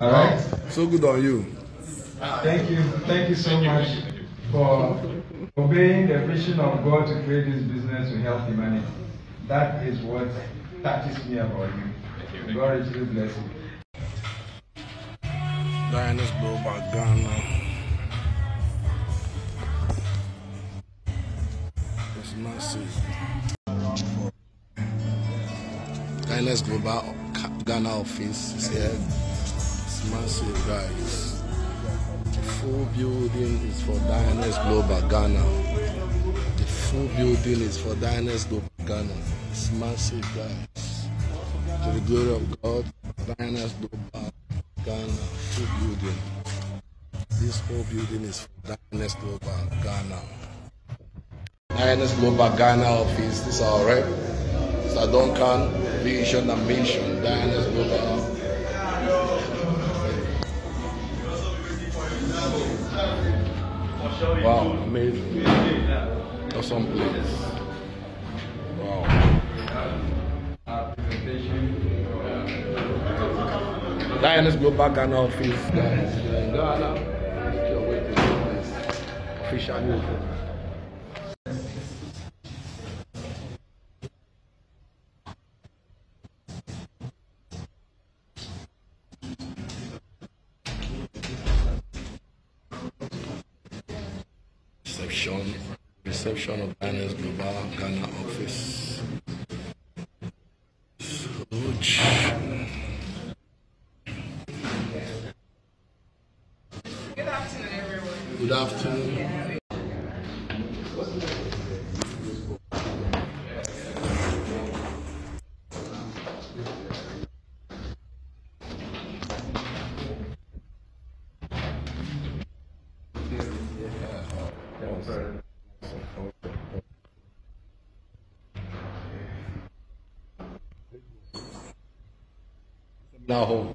All right. So good on you. Thank you. Thank you so much for obeying the vision of God to create this business to help humanity. That is what touches me about you. God richly bless you. Dynace Global Ghana. It's massive. Dynace Global Ghana office here. It's massive, guys. The full building is for Dynace Global Ghana. The full building is for Dynace Global Ghana. It's massive, guys. To the glory of God, Dynace Global Ghana full building. This whole building is for Dynace Global Ghana. Dynace Global Ghana office. This is our rep. Mr. Duncan, vision and mission. Dynace Global. Wow, amazing. Awesome place. Wow. Dynace Global Ghana office, guys. Ghana. Your way to this place. Official. Reception, reception of Dynace Global Ghana office. Good afternoon, everyone. Good afternoon. Now home.